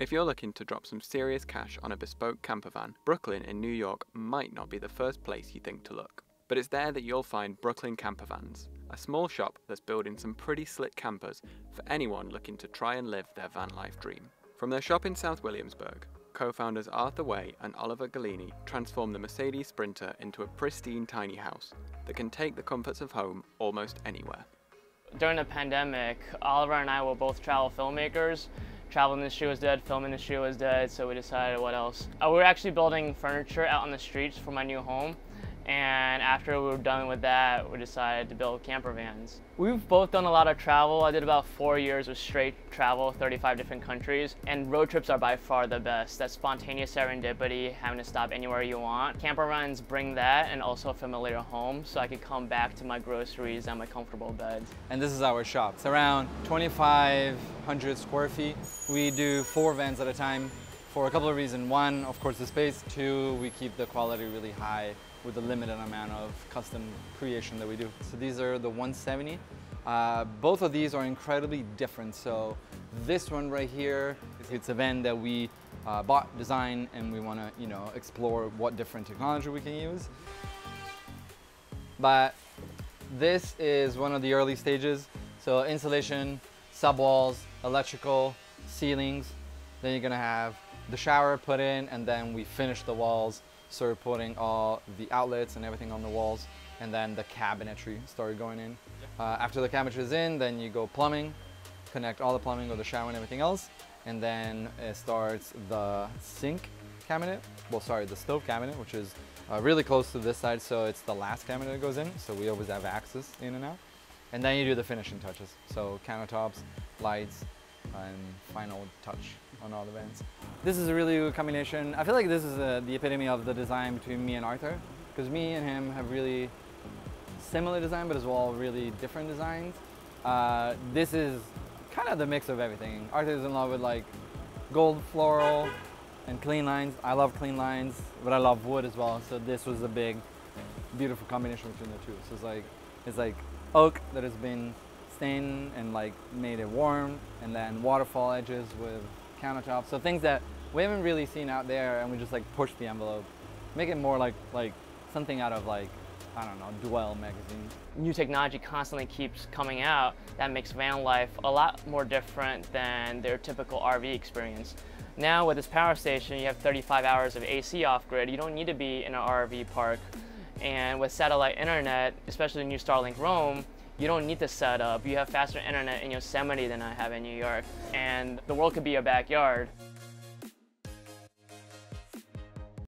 If you're looking to drop some serious cash on a bespoke camper van, Brooklyn in New York might not be the first place you think to look. But it's there that you'll find Brooklyn Camper Vans, a small shop that's building some pretty slick campers for anyone looking to try and live their van life dream. From their shop in South Williamsburg, co-founders Arthur Way and Oliver Galini transformed the Mercedes Sprinter into a pristine tiny house that can take the comforts of home almost anywhere. During the pandemic, Oliver and I were both travel filmmakers. Travel industry was dead, film industry was dead, so we decided what else. Uh, we were actually building furniture out on the streets for my new home, and after we were done with that, we decided to build camper vans. We've both done a lot of travel. I did about four years of straight travel, 35 different countries, and road trips are by far the best. That spontaneous serendipity, having to stop anywhere you want. Camper vans bring that and also a familiar home, so I could come back to my groceries and my comfortable bed. And this is our shop. It's around 2,500 square feet. We do four vans at a time for a couple of reasons. One, of course, the space. Two, we keep the quality really high with the limited amount of custom creation that we do. So these are the 170. Uh, both of these are incredibly different. So this one right here, it's a van that we uh, bought, designed, and we want to, you know, explore what different technology we can use. But this is one of the early stages. So insulation, subwalls, electrical, ceilings. Then you're gonna have the shower put in and then we finish the walls started putting all the outlets and everything on the walls and then the cabinetry started going in. Uh, after the cabinetry is in, then you go plumbing, connect all the plumbing with the shower and everything else, and then it starts the sink cabinet, well sorry, the stove cabinet, which is uh, really close to this side, so it's the last cabinet that goes in, so we always have access in and out. And then you do the finishing touches, so countertops, lights, and final touch on all the vans. This is a really good combination. I feel like this is uh, the epitome of the design between me and Arthur, because me and him have really similar design, but as well really different designs. Uh, this is kind of the mix of everything. Arthur's in love with like gold floral and clean lines. I love clean lines, but I love wood as well. So this was a big, beautiful combination between the two. So it's like, it's like oak that has been stained and like made it warm, and then waterfall edges with countertops. So things that we haven't really seen out there, and we just like push the envelope, make it more like like something out of like I don't know, Dwell magazine. New technology constantly keeps coming out that makes van life a lot more different than their typical RV experience. Now with this power station, you have 35 hours of AC off-grid. You don't need to be in an RV park. And with satellite internet, especially the new Starlink Roam, you don't need to set up. You have faster internet in Yosemite than I have in New York. And the world could be your backyard.